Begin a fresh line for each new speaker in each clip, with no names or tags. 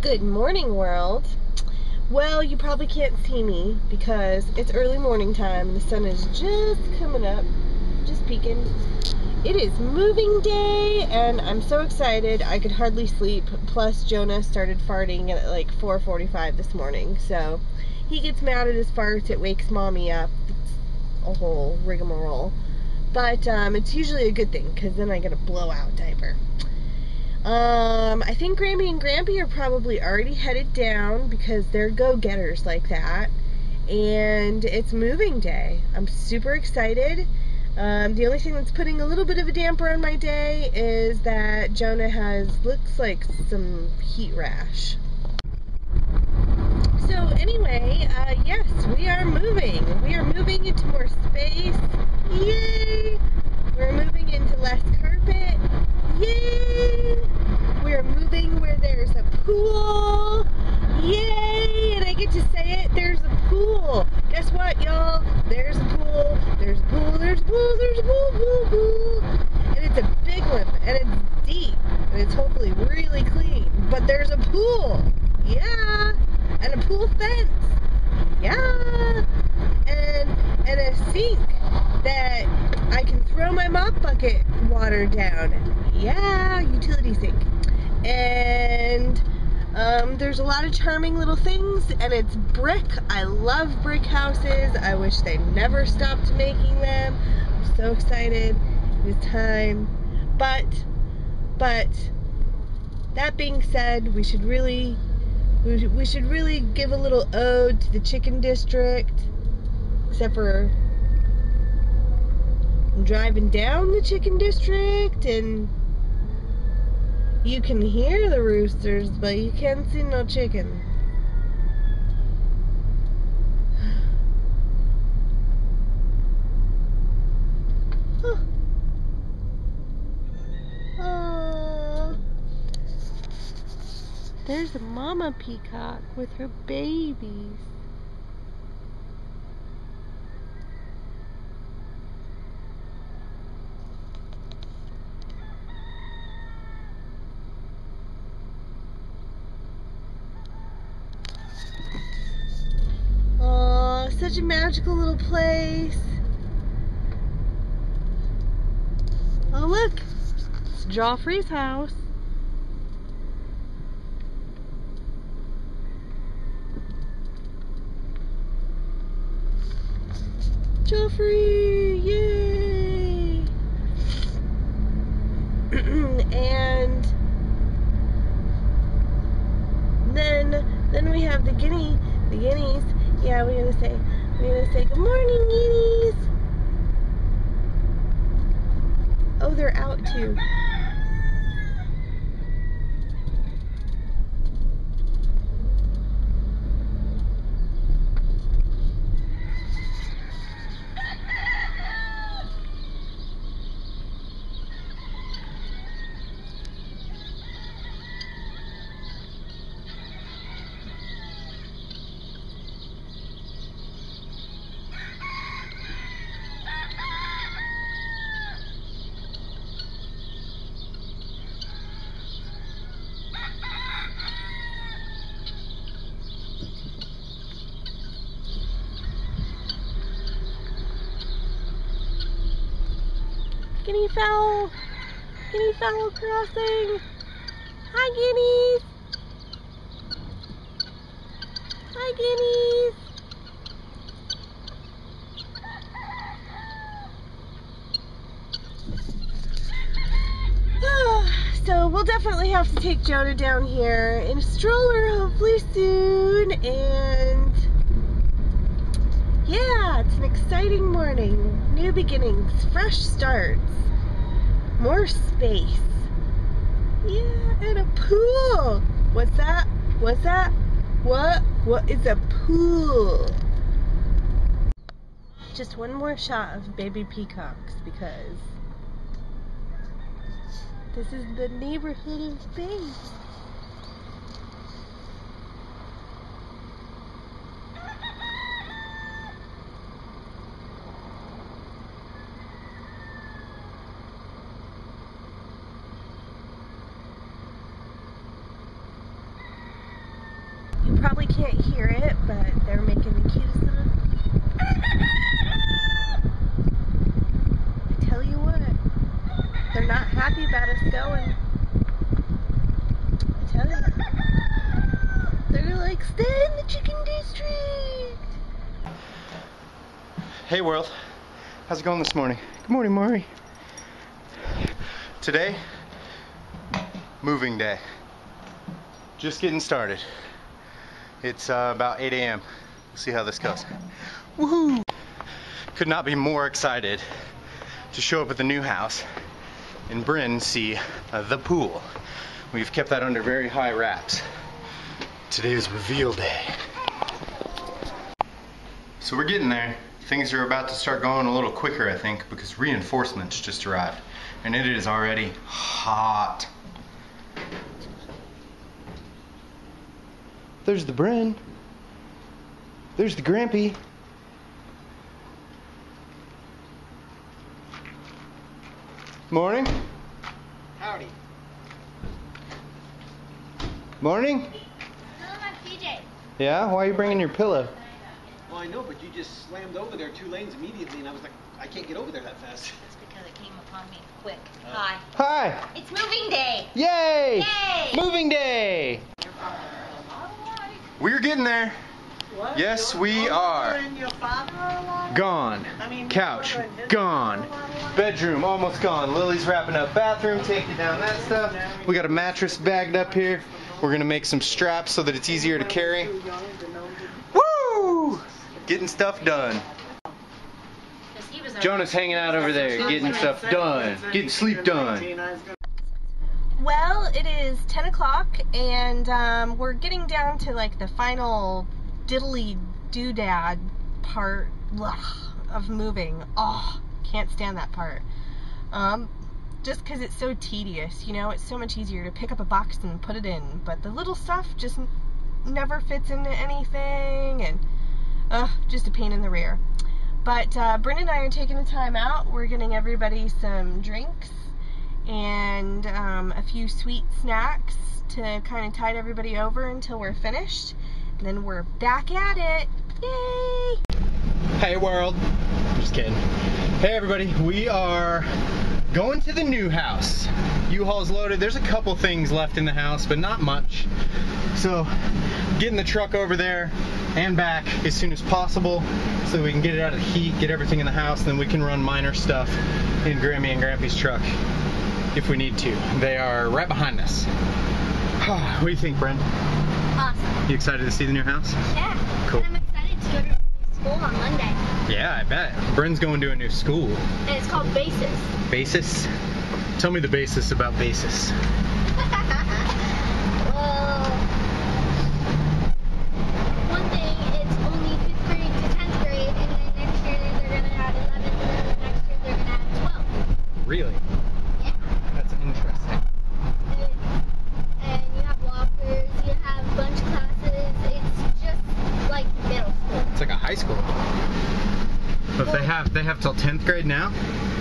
Good morning, world. Well, you probably can't see me because it's early morning time and the sun is just coming up, just peeking. It is moving day and I'm so excited. I could hardly sleep. Plus, Jonah started farting at like 4:45 this morning, so he gets mad at his farts. It wakes mommy up. It's a whole rigmarole, but um, it's usually a good thing because then I get a blowout diaper. Um, I think Grammy and Grampy are probably already headed down because they're go-getters like that. And it's moving day. I'm super excited. Um, the only thing that's putting a little bit of a damper on my day is that Jonah has looks like some heat rash. So anyway, uh, yes, we are moving. We are moving into more space. Yay! We're moving into less carpet. Yay! We're moving where there's a pool. Yay! And I get to say it, there's a pool. Guess what, y'all? There's a pool. There's a pool. There's a pool. There's a pool. Pool. Pool. And it's a big one. And it's deep. And it's hopefully really clean. But there's a pool. Yeah. And a pool fence. Yeah. And and a sink that I can throw my mop bucket water down. Yeah, utility sink. And um, there's a lot of charming little things, and it's brick. I love brick houses. I wish they never stopped making them. I'm so excited. It's time. But, but, that being said, we should really, we should, we should really give a little ode to the chicken district. Except for driving down the chicken district and you can hear the roosters, but you can't see no chicken. Oh. There's a mama peacock with her babies. Aw, such a magical little place. Oh, look. It's Joffrey's house. Joffrey! Yay! and then then we have the guinea the guineas. Yeah, we're gonna say we're gonna say good morning guineas. Oh, they're out too. Guinea fowl! Guinea fowl crossing! Hi, guineas! Hi, guineas! so we'll definitely have to take Jonah down here in a stroller hopefully soon and yeah, it's an exciting morning. New beginnings, fresh starts, more space. Yeah, and a pool. What's that? What's that? What? What is a pool? Just one more shot of baby peacocks because this is the neighborhood of space. Probably can't hear it, but they're making the cutest little. I tell you what, they're not happy about us going. I tell you. They're like, stay in the chicken district.
Hey world, how's it going this morning? Good morning, Maury. Today, moving day. Just getting started. It's uh, about 8 a.m. We'll see how this goes. Woohoo! Could not be more excited to show up at the new house and Bryn see uh, the pool. We've kept that under very high wraps. Today is reveal day. So we're getting there. Things are about to start going a little quicker, I think, because reinforcements just arrived. And it is already hot. There's the Bryn. There's the Grampy. Morning.
Howdy.
Morning.
Hello, my PJ.
Yeah, why are you bringing your pillow?
Well, I know, but you just slammed over there two lanes immediately, and I was like, I can't get over there that fast.
That's because it came upon me quick. Oh. Hi.
Hi.
It's moving day.
Yay!
Yay!
Moving day. We're getting there. Yes, we are. Gone. Couch, gone. Bedroom, almost gone. Lily's wrapping up bathroom, taking down that stuff. We got a mattress bagged up here. We're gonna make some straps so that it's easier to carry. Woo! Getting stuff done.
he was our-
Jonah's hanging out over there, getting stuff done, getting sleep done.
Well, it is 10 o'clock, and um, we're getting down to like the final diddly doodad part ugh, of moving. Oh, can't stand that part. Um, just because it's so tedious, you know, it's so much easier to pick up a box and put it in, but the little stuff just never fits into anything, and ugh, just a pain in the rear. But uh, and I are taking the time out. We're getting everybody some drinks and um, a few sweet snacks to kind of tide everybody over until we're finished. And then we're back at it. Yay!
Hey world. Just kidding. Hey everybody, we are going to the new house. U-Haul's loaded. There's a couple things left in the house, but not much. So, getting the truck over there and back as soon as possible so we can get it out of the heat, get everything in the house, and then we can run minor stuff in Grammy and Grampy's truck if we need to. They are right behind us. what do you think, Brent?
Awesome.
You excited to see the new house?
Yeah.
Cool.
And I'm excited to go to school on Monday.
Yeah, I bet. Bryn's going to a new school.
And it's called Basis.
Basis? Tell me the basis about basis.
well, one thing, it's only 5th grade to 10th grade, and then next year they're going to add 11th, and then the next year they're going to add 12th.
Really?
Yeah.
That's interesting.
and you have lockers, you have lunch classes. It's just like middle school.
It's like a high school. But they have they have till 10th grade now?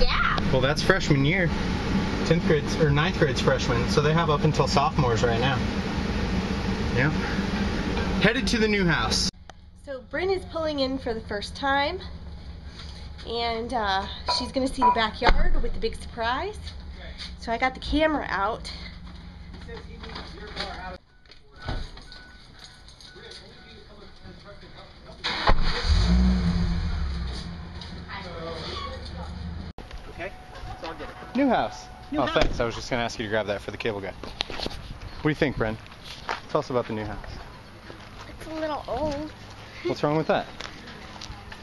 Yeah.
Well, that's freshman year. 10th grade's or 9th grade's freshman, so they have up until sophomores right now. Yeah. Headed to the new house.
So Bryn is pulling in for the first time, and uh, she's gonna see the backyard with the big surprise. So I got the camera out.
So I'll get it.
New house.
New
oh,
house.
thanks. I was just gonna ask you to grab that for the cable guy. What do you think, Bren? Tell us about the new house.
It's a little old.
What's wrong with that?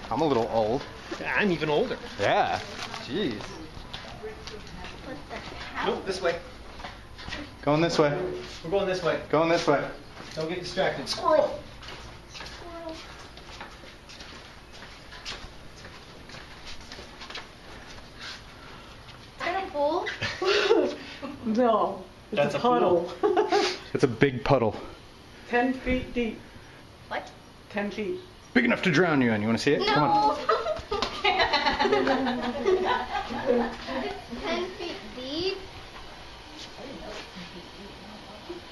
I'm a little old.
I'm even older.
Yeah. Jeez.
What the hell?
Nope, this way.
Going this way.
We're going this way.
Going this way.
Don't get distracted. Squirrel!
Is that a pool?
No, it's
That's
a
a
puddle.
It's a big puddle.
Ten feet deep.
What?
Ten feet.
Big enough to drown you in. You want to see it? Come on.
No. Ten feet deep.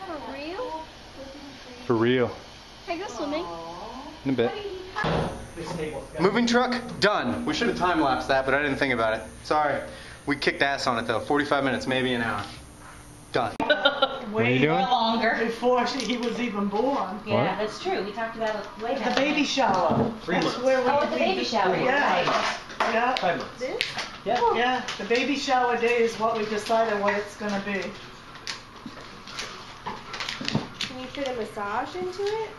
For real?
For real.
Can I go swimming.
In a bit. Moving truck done. We should have time lapsed that, but I didn't think about it. Sorry. We kicked ass on it though. 45 minutes, maybe an hour. Done.
Way
are you doing?
Longer.
Before she, he was even born.
Yeah, that's true. We talked about it way
The
back.
baby shower.
Three
That's
months.
where we.
Oh, at the baby shower,
Yeah.
right.
Yeah,
Five months.
This?
Yeah.
yeah. The baby shower day is what we decided what it's gonna be.
Can you fit a massage into it?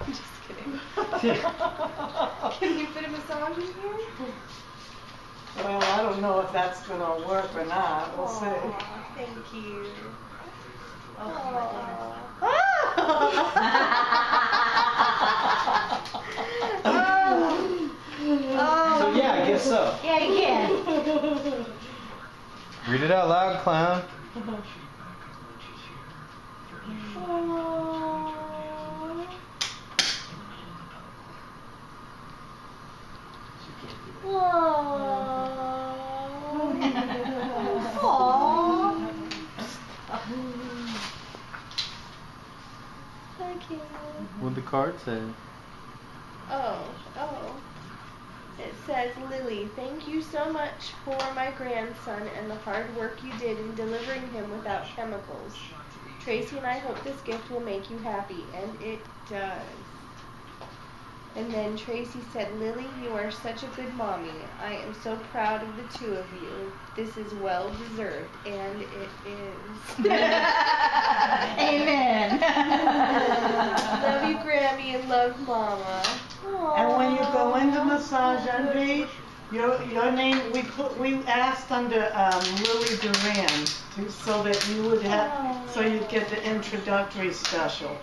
I'm just kidding. Can you fit a massage in here?
Well, I don't know if that's gonna work or not. We'll see.
Aw, thank you.
oh So yeah, I guess so.
Yeah, yeah.
Read it out loud, clown.
Okay.
What'd the card say?
Oh, oh. It says, Lily, thank you so much for my grandson and the hard work you did in delivering him without chemicals. Tracy and I hope this gift will make you happy, and it does. And then Tracy said, Lily, you are such a good mommy. I am so proud of the two of you. This is well deserved, and it is.
Amen.
love you, Grammy, and love Mama.
And when you go
Aw.
into massage envy, your your name we put we asked under um, Lily Duran to, so that you would have so you'd get the introductory special.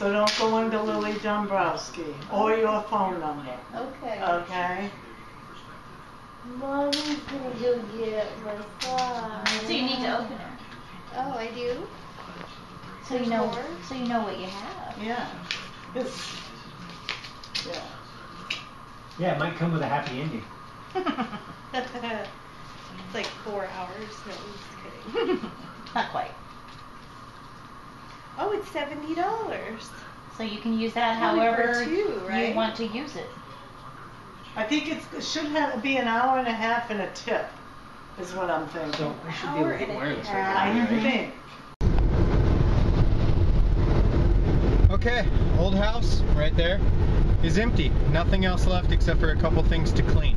So don't go under Lily Dombrowski or your phone number.
Okay.
Okay.
Mommy's gonna go get massage.
So you need to open it.
Oh, I do?
So you know.
more?
So you know what you have.
Yeah. It's yeah.
Yeah, it might come with a happy ending.
it's like four hours. No, I'm just kidding.
Not quite.
Oh, it's seventy dollars.
So you can use that
Only
however
two, right?
you want to use it.
I think it's, it should have be an hour and a half and a tip, is what I'm thinking.
So I should be able to get
and a
wireless right
I think.
Okay, old house right there is empty. Nothing else left except for a couple things to clean.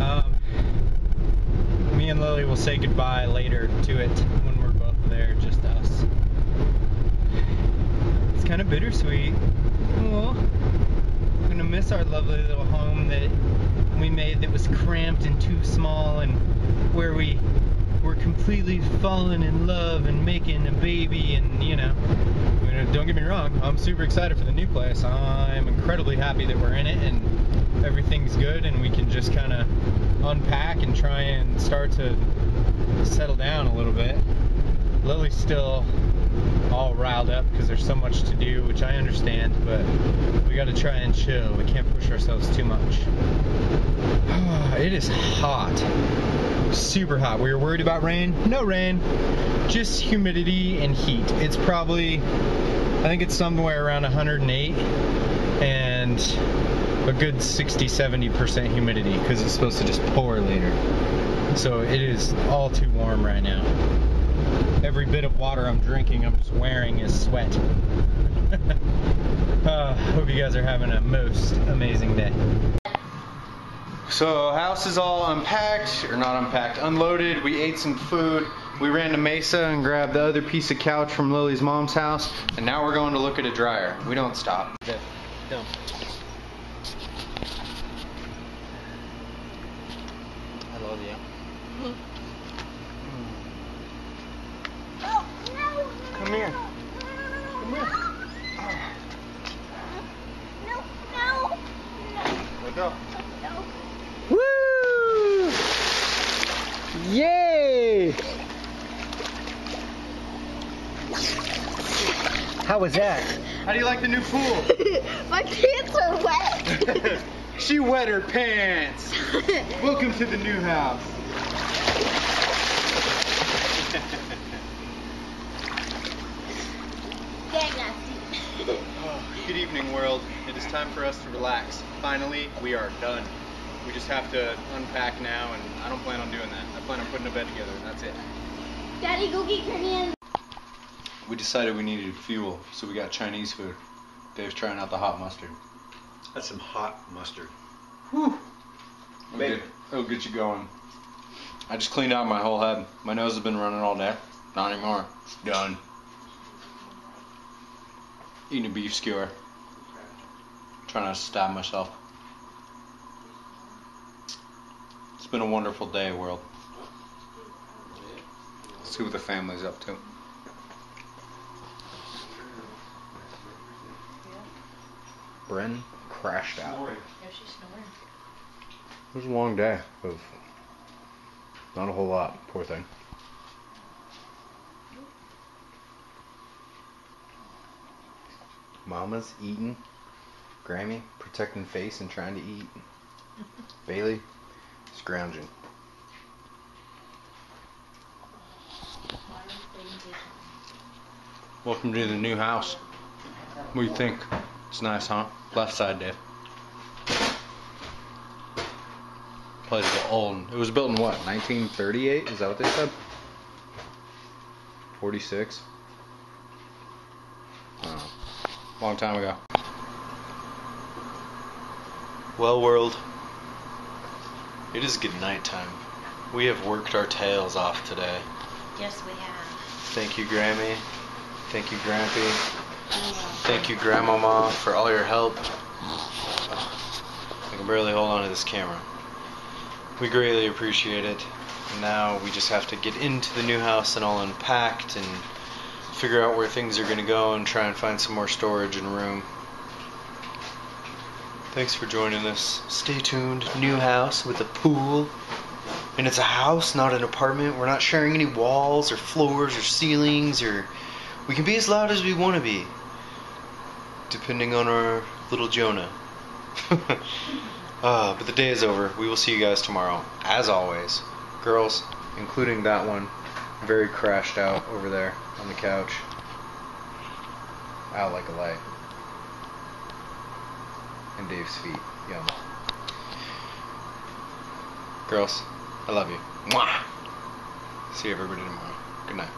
Um, me and Lily will say goodbye later to it when we're both there, just us. It's kind of bittersweet. Aw. I'm gonna miss our lovely little home that we made that was cramped and too small and where we were completely falling in love and making a baby and you know don't get me wrong i'm super excited for the new place i'm incredibly happy that we're in it and everything's good and we can just kind of unpack and try and start to settle down a little bit lily's still all riled up because there's so much to do which i understand but we got to try and chill we can't push ourselves too much it is hot super hot. We were worried about rain. No rain, just humidity and heat. It's probably, I think it's somewhere around 108 and a good 60 70% humidity because it's supposed to just pour later. So it is all too warm right now. Every bit of water I'm drinking, I'm just wearing is sweat. uh, hope you guys are having a most amazing day. So house is all unpacked, or not unpacked, unloaded. We ate some food. We ran to Mesa and grabbed the other piece of couch from Lily's mom's house, and now we're going to look at a dryer. We don't stop.
No.
I love you.
Oh, no.
Come here.
Come here. No, no.
Let go.
No.
Woo! Yay!
How was that?
How do you like the new pool?
My pants are wet.
she wet her pants. Welcome to the new house. Oh, good evening, world. It is time for us to relax. Finally, we are done. We just have to unpack now, and I don't plan on doing that. I plan on putting a bed together, and that's it.
Daddy, go get Korean.
We decided we needed fuel, so we got Chinese food. Dave's trying out the hot mustard.
That's some hot mustard.
Whew. It'll
Baby.
get, it'll get you going. I just cleaned out my whole head. My nose has been running all day. Not anymore. It's done. Eating a beef skewer. Trying to stab myself. It's been a wonderful day, world. Let's see what the family's up to. Bren crashed out.
Yeah, she's snoring.
It was a long day of not a whole lot. Poor thing. Mama's eating. Grammy protecting face and trying to eat. Bailey scrounging. Welcome to the new house. What do you think? It's nice, huh? Left side, Dave. Place is old. It was built in what? 1938? Is that what they said? 46. Oh, long time ago. Well, world. It is good night time. We have worked our tails off today.
Yes, we have.
Thank you, Grammy. Thank you, Grampy. Thank you, Grandmama, for all your help. I can barely hold on to this camera. We greatly appreciate it. Now we just have to get into the new house and all unpacked and figure out where things are going to go and try and find some more storage and room. Thanks for joining us. Stay tuned. New house with a pool. And it's a house, not an apartment. We're not sharing any walls or floors or ceilings or. We can be as loud as we want to be. Depending on our little Jonah. uh, but the day is over. We will see you guys tomorrow. As always. Girls, including that one, very crashed out over there on the couch. Out like a light. And Dave's feet. Yum. Girls, I love you. Mwah! See everybody tomorrow. Good night.